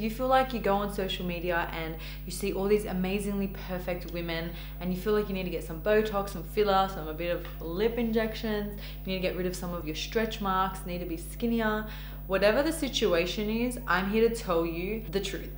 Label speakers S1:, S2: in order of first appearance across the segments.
S1: you feel like you go on social media and you see all these amazingly perfect women and you feel like you need to get some Botox, some filler, some a bit of lip injections, you need to get rid of some of your stretch marks, need to be skinnier, whatever the situation is, I'm here to tell you the truth.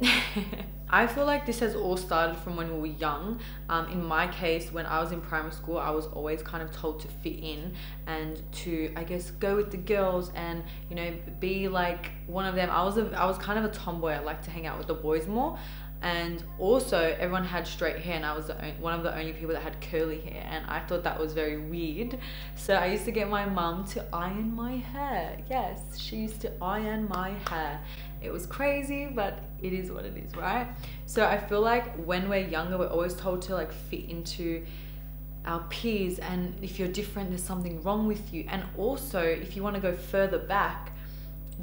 S1: I feel like this has all started from when we were young. Um, in my case, when I was in primary school, I was always kind of told to fit in and to, I guess, go with the girls and you know be like one of them. I was a, I was kind of a tomboy. I like to hang out with the boys more. And also, everyone had straight hair, and I was only, one of the only people that had curly hair, and I thought that was very weird. So I used to get my mum to iron my hair. Yes, she used to iron my hair it was crazy, but it is what it is, right? So I feel like when we're younger, we're always told to like fit into our peers, and if you're different, there's something wrong with you. And also, if you want to go further back,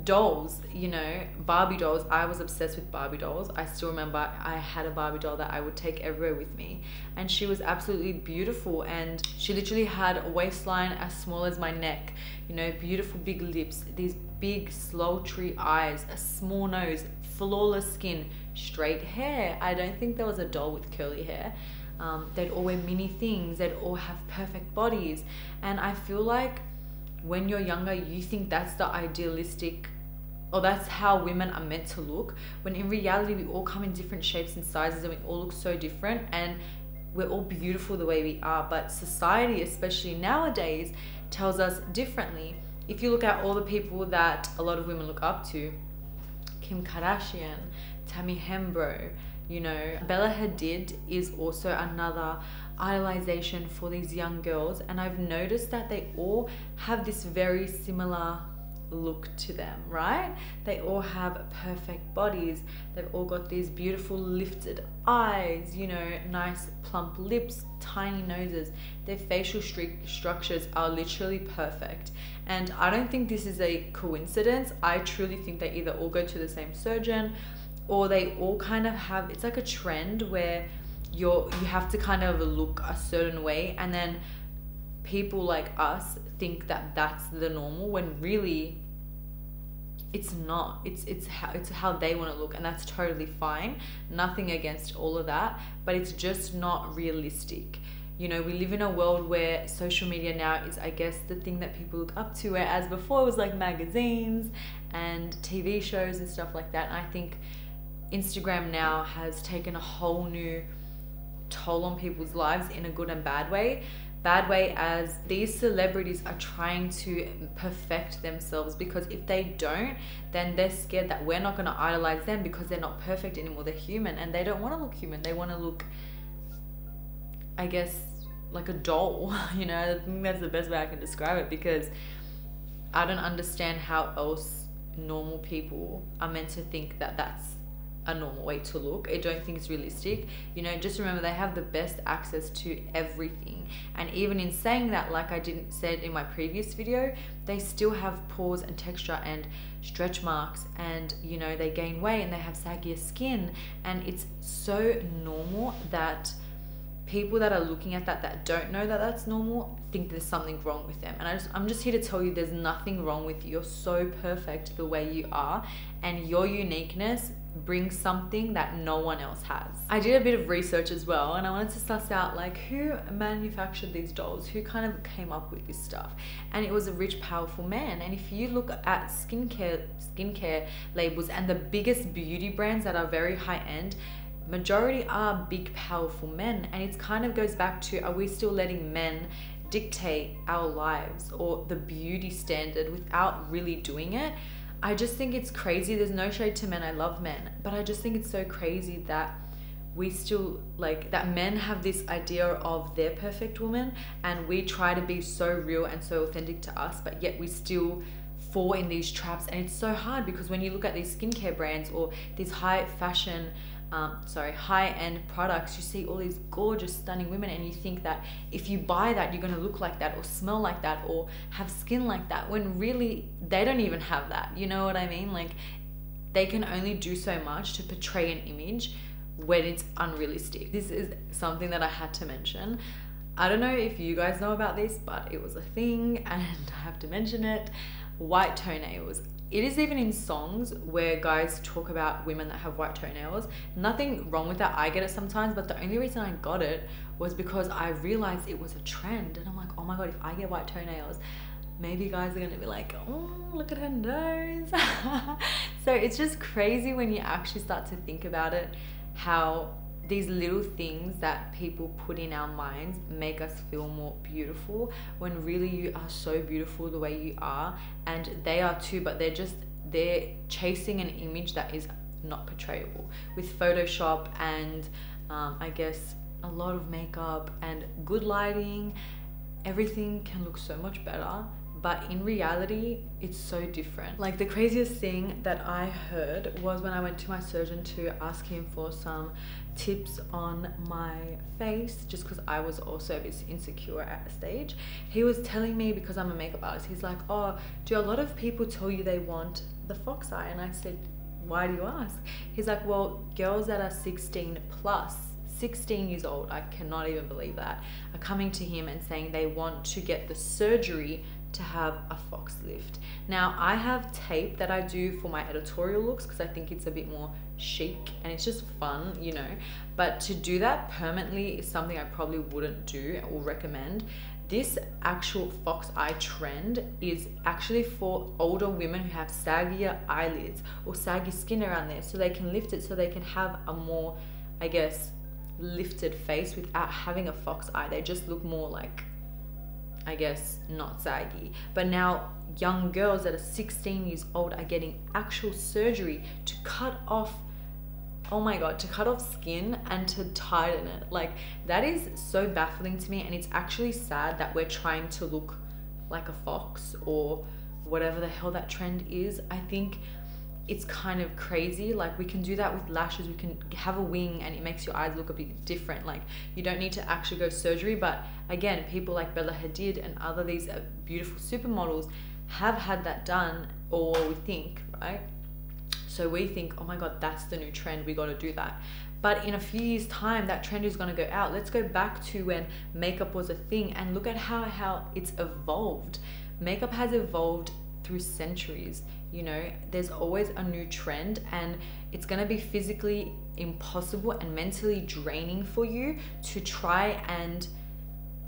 S1: dolls, you know, Barbie dolls. I was obsessed with Barbie dolls. I still remember I had a Barbie doll that I would take everywhere with me. And she was absolutely beautiful. And she literally had a waistline as small as my neck, you know, beautiful big lips, these big sultry eyes, a small nose, flawless skin, straight hair. I don't think there was a doll with curly hair. Um, they'd all wear mini things, they'd all have perfect bodies. And I feel like when you're younger, you think that's the idealistic or that's how women are meant to look when in reality we all come in different shapes and sizes and we all look so different and we're all beautiful the way we are but society especially nowadays tells us differently if you look at all the people that a lot of women look up to kim kardashian tammy hembrow you know bella hadid is also another idolization for these young girls. And I've noticed that they all have this very similar look to them, right? They all have perfect bodies. They've all got these beautiful lifted eyes, you know, nice plump lips, tiny noses. Their facial structures are literally perfect. And I don't think this is a coincidence. I truly think they either all go to the same surgeon or they all kind of have, it's like a trend where you're you have to kind of look a certain way and then people like us think that that's the normal when really it's not. It's it's how it's how they want to look and that's totally fine. Nothing against all of that but it's just not realistic. You know we live in a world where social media now is i guess the thing that people look up to whereas before it was like magazines and tv shows and stuff like that and i think instagram now has taken a whole new toll on people's lives in a good and bad way. Bad way as these celebrities are trying to perfect themselves because if they don't, then they're scared that we're not going to idolize them because they're not perfect anymore. They're human and they don't want to look human. They want to look, I guess, like a doll. You know, I think that's the best way I can describe it because I don't understand how else normal people are meant to think that that's a normal way to look. I don't think it's realistic. You know, just remember they have the best access to everything. And even in saying that, like I didn't said in my previous video, they still have pores and texture and stretch marks and you know, they gain weight and they have saggier skin. And it's so normal that people that are looking at that that don't know that that's normal think there's something wrong with them and I just, i'm just here to tell you there's nothing wrong with you you're so perfect the way you are and your uniqueness brings something that no one else has. I did a bit of research as well and I wanted to suss out like who manufactured these dolls, who kind of came up with this stuff. And it was a rich, powerful man. And if you look at skincare skincare labels and the biggest beauty brands that are very high end, majority are big, powerful men. And it kind of goes back to are we still letting men dictate our lives or the beauty standard without really doing it? I just think it's crazy. There's no shade to men. I love men. But I just think it's so crazy that we still like that men have this idea of their perfect woman and we try to be so real and so authentic to us, but yet we still fall in these traps. And it's so hard because when you look at these skincare brands or these high fashion um, sorry, high-end products, you see all these gorgeous, stunning women, and you think that if you buy that, you're gonna look like that, or smell like that, or have skin like that. When really, they don't even have that. You know what I mean? Like, they can only do so much to portray an image when it's unrealistic. This is something that I had to mention. I don't know if you guys know about this, but it was a thing, and I have to mention it. White toenails it is even in songs where guys talk about women that have white toenails. Nothing wrong with that. I get it sometimes, but the only reason I got it was because I realized it was a trend. And I'm like, oh my God, if I get white toenails, maybe guys are gonna be like, oh, look at her nose. so it's just crazy when you actually start to think about it, how these little things that people put in our minds make us feel more beautiful when really you are so beautiful the way you are and they are too but they're just they're chasing an image that is not portrayable. With photoshop and um, i guess a lot of makeup and good lighting everything can look so much better but in reality it's so different. Like the craziest thing that i heard was when i went to my surgeon to ask him for some tips on my face just because i was also a bit insecure at a stage. He was telling me because i'm a makeup artist he's like oh do a lot of people tell you they want the fox eye? And i said why do you ask? He's like well girls that are 16 plus 16 years old, I cannot even believe that, are coming to him and saying they want to get the surgery to have a fox lift. Now, I have tape that I do for my editorial looks because I think it's a bit more chic and it's just fun, you know. But to do that permanently is something I probably wouldn't do or recommend. This actual fox eye trend is actually for older women who have saggier eyelids or saggy skin around there so they can lift it so they can have a more, I guess, lifted face without having a fox eye. They just look more like I guess, not saggy. But now young girls that are 16 years old are getting actual surgery to cut off oh my god to cut off skin and to tighten it like that is so baffling to me and it's actually sad that we're trying to look like a fox or whatever the hell that trend is i think it's kind of crazy. Like we can do that with lashes. We can have a wing and it makes your eyes look a bit different. Like you don't need to actually go surgery. But again, people like Bella Hadid and other these uh, beautiful supermodels have had that done, or we think, right? So we think, oh my God, that's the new trend. We got to do that. But in a few years' time, that trend is going to go out. Let's go back to when makeup was a thing and look at how how it's evolved. Makeup has evolved through centuries you know there's always a new trend and it's going to be physically impossible and mentally draining for you to try and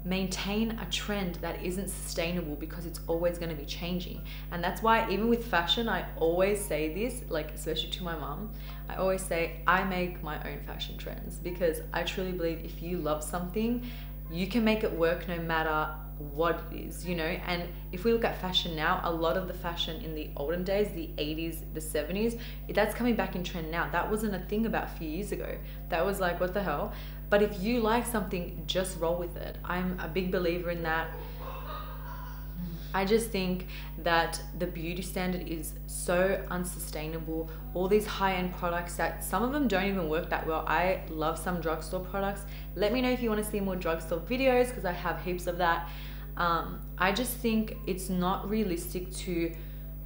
S1: maintain a trend that isn't sustainable because it's always going to be changing. And that's why even with fashion i always say this like especially to my mom i always say i make my own fashion trends. Because i truly believe if you love something you can make it work no matter what it is, you know. And if we look at fashion now, a lot of the fashion in the olden days, the 80s, the 70s, that's coming back in trend now. That wasn't a thing about a few years ago. That was like, what the hell? But if you like something, just roll with it. I'm a big believer in that. I just think that the beauty standard is so unsustainable. All these high end products that some of them don't even work that well. I love some drugstore products. Let me know if you want to see more drugstore videos because I have heaps of that. Um, I just think it's not realistic to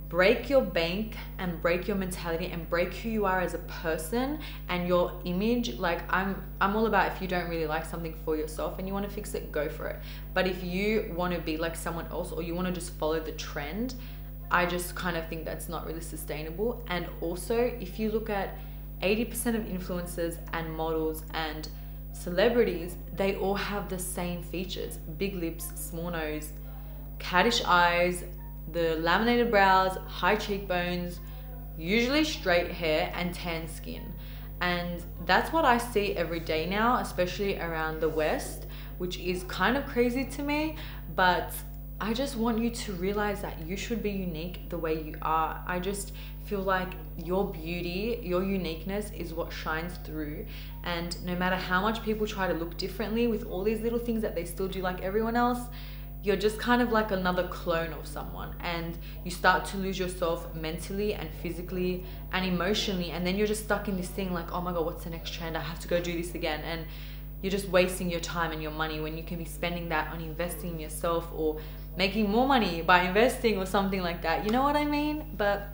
S1: break your bank and break your mentality and break who you are as a person and your image like i'm i'm all about if you don't really like something for yourself and you want to fix it go for it. But if you want to be like someone else or you want to just follow the trend i just kind of think that's not really sustainable. And also if you look at 80% of influencers and models and celebrities they all have the same features big lips small nose caddish eyes the laminated brows, high cheekbones, usually straight hair, and tan skin. And that's what I see every day now, especially around the West, which is kind of crazy to me. But I just want you to realize that you should be unique the way you are. I just feel like your beauty, your uniqueness is what shines through. And no matter how much people try to look differently with all these little things that they still do like everyone else, you're just kind of like another clone of someone and you start to lose yourself mentally and physically and emotionally and then you're just stuck in this thing like oh my god what's the next trend? I have to go do this again. And you're just wasting your time and your money when you can be spending that on investing in yourself or making more money by investing or something like that. You know what i mean? But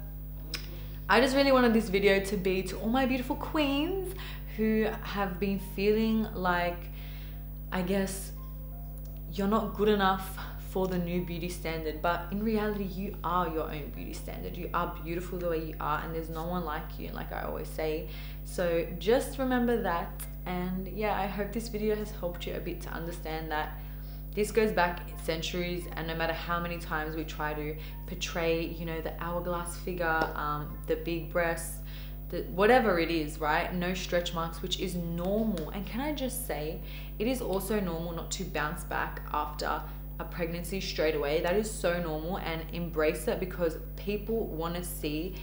S1: i just really wanted this video to be to all my beautiful queens who have been feeling like i guess you're not good enough for the new beauty standard. But in reality, you are your own beauty standard. You are beautiful the way you are, and there's no one like you, like I always say. So just remember that. And yeah, I hope this video has helped you a bit to understand that this goes back centuries and no matter how many times we try to portray you know the hourglass figure um, the big breasts the, whatever it is right no stretch marks which is normal and can i just say it is also normal not to bounce back after a pregnancy straight away that is so normal and embrace it because people want to see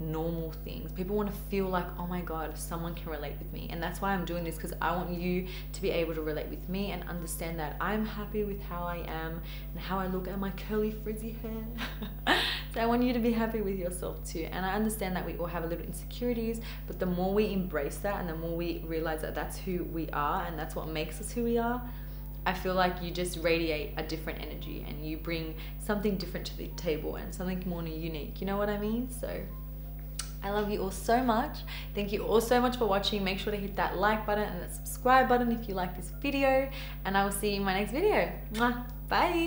S1: normal things. People want to feel like, oh my God, someone can relate with me. And that's why I'm doing this because I want you to be able to relate with me and understand that I'm happy with how I am and how I look at my curly frizzy hair. so I want you to be happy with yourself too. And I understand that we all have a little insecurities, but the more we embrace that and the more we realize that that's who we are and that's what makes us who we are. I feel like you just radiate a different energy and you bring something different to the table and something more unique. You know what I mean? So I love you all so much. Thank you all so much for watching. Make sure to hit that like button and that subscribe button if you like this video. And I will see you in my next video. Bye.